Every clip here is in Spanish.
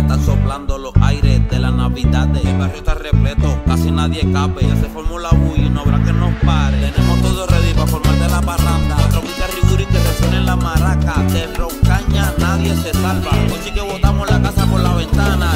están soplando los aires de la Navidad. El barrio está repleto, casi nadie cabe. Ya se formó la bulla y no habrá que nos pare. Tenemos todo ready para formar de la parranda. Otro riguri que resuene en la maraca. De caña nadie se salva. Hoy sí que botamos la casa por la ventana.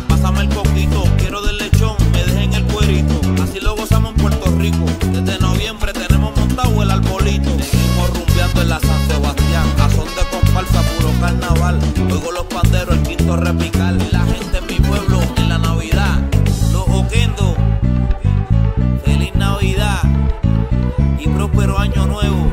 Pásame el coquito. Quiero del lechón, me dejen el cuerito. Así lo gozamos en Puerto Rico. Desde noviembre tenemos montado el arbolito. Seguimos rumbeando en la San Sebastián. A son de comparsa, puro carnaval. Luego los panderos, el quinto repical. La gente en mi pueblo, en la Navidad. Los oquendo. Feliz Navidad. Y próspero año nuevo.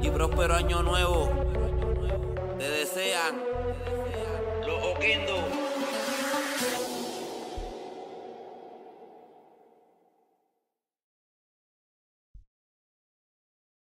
y próspero año nuevo. Te desean los Oquendo.